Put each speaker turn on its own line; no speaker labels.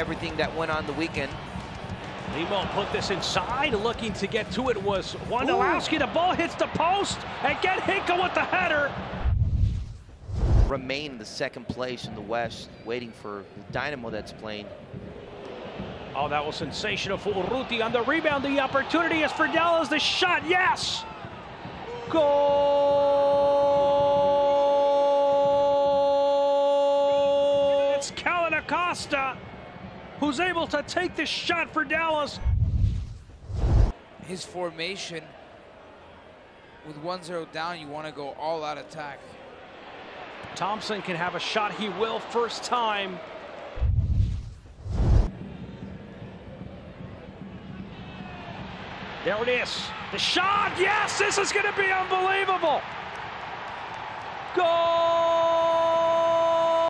everything that went on the weekend.
Lima put this inside, looking to get to it was Wondolowski. The ball hits the post, and get Hinkel with the header.
Remain in the second place in the West, waiting for the Dynamo that's playing.
Oh, that was sensational for Urruti on the rebound. The opportunity is for Dallas. The shot, yes! Goal! It's Kellyn Acosta who's able to take the shot for Dallas.
His formation with 1-0 down, you want to go all out attack.
Thompson can have a shot. He will first time. There it is. The shot. Yes, this is going to be unbelievable.